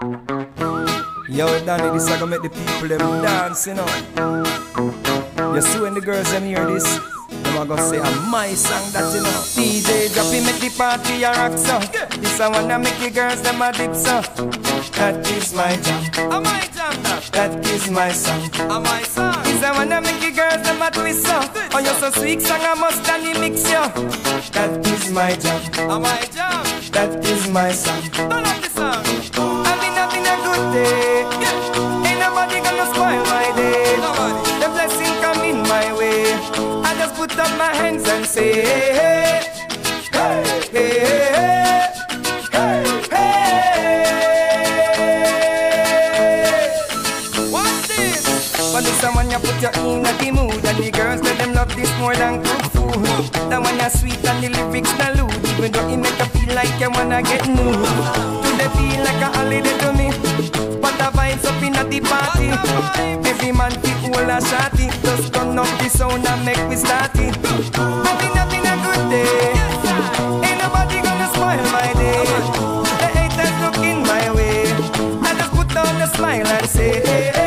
Yo, Danny, this I gonna make the people them dance, you know. You see when the girls them hear this, them are gonna say, "I'm my song that you know." DJ drop it, make the party a rock so. This I wanna make the girls them a dip so. That is my jam, I'm my jam that. that is my song. I'm my song. This I wanna make the girls them a twist so. Oh, you so sweet song, I must the mix yo. That is my jam, I'm my jam. that is my song. Put up my hands and say, hey, hey, hey, hey, hey. hey. What's this? But this one you put you in the mood And the girls let them love this more than cook food That one you sweet and the lyrics not lewd Even though it make you feel like you wanna get nude Do they feel like a holiday vibes the party. Every man keep hold a shotty. Just turn up the sound and make me start it I've been a good day. Ain't nobody gonna spoil my day. The haters looking my way. I just put on a smile and say